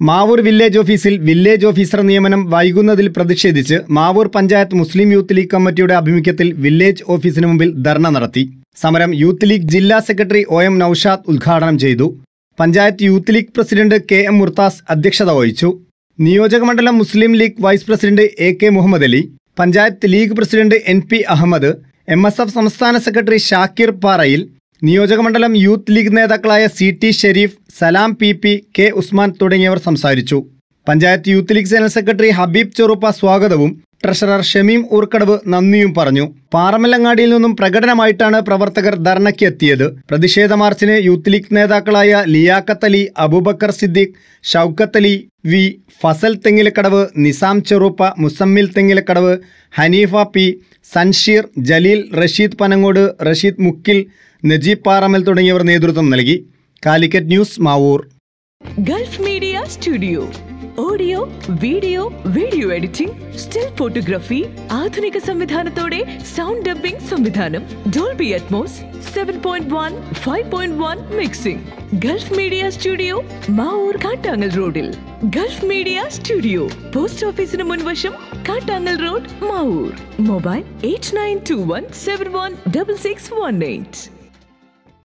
Mavoor village ഓഫീസിൽ village officer നിയമനം വൈകുന്നതിൽ പ്രതിഷേധിച്ച് മാവൂർ പഞ്ചായത്ത് മുസ്ലിം യൂത്ത് ലീഗ് കമ്മിറ്റിയുടെ ആഭിമുഖ്യത്തിൽ വില്ലേജ് ഓഫീസിന് മുമ്പിൽ ധർണ നടത്തി. സമരം യൂത്ത് ലീഗ് ജില്ലാ സെക്രട്ടറി ഒ എം നൌഷാദ് ഉദ്ഘാടനം ചെയ്തു. Panchayat Youth League president K M Murthas അധ്യക്ഷത വഹിച്ചു. നിയോജകമണ്ഡലം Muslim League vice president A K Muhammad Ali panchayat League president N P Ahmed M S F സംസ്ഥാന സെക്രട്ടറി ഷാക്കിർ പാറയിൽ നിയോജകമണ്ഡലം യൂത്ത് ലീഗ് നേതാക്കളായ C T Sharif Salam P P K Usman തുടങ്ങിയവർ സംസാരിച്ചു. Panchayat youth league general secretary Habeeb Cheruppa സ്വാഗതവും treasurer Shameem Oorkadavu നന്ദിയും പറഞ്ഞു. പാറമല്ലങ്ങാടിയിൽ നിന്നും പ്രകടനമായിട്ടാണ് പ്രവർത്തകർ ധർണയ്ക്ക് എത്തിയത് പ്രതിഷേധ മാർച്ചിന് യൂത്ത് ലീഗ് നേതാക്കളായ ലിയാഖത്ത് അലി അബൂബക്കർ സിദ്ദീഖ് അലി വി ഫസൽ തെങ്ങിലക്കടവ് നിസാം ചെറുപ്പ മുസമ്മിൽ തെങ്ങിലക്കടവ് ഹനീഫ പി സൻഷീർ ജലീൽ റഷീദ് പനങ്ങോട് റഷീദ് മുക്കിൽ നജീബ് പാറമൽ തുടങ്ങിയവർ നേതൃത്വം നൽകി. Calicut news Mavoor. Gulf media studio. Audio video video editing still photography ആധുനിക സംവിധാനത്തോടെ സൗണ്ട് ഡബിംഗ് സംവിധാനം. Dolby Atmos seven point one five point one mixing. Gulf media studio Mavoor Kattangal റോഡിൽ. Gulf media studio. Post ഓഫീസിന് മുൻവശം Kattangal road Mavoor. Mobile eight nine two one seven one double six one eight.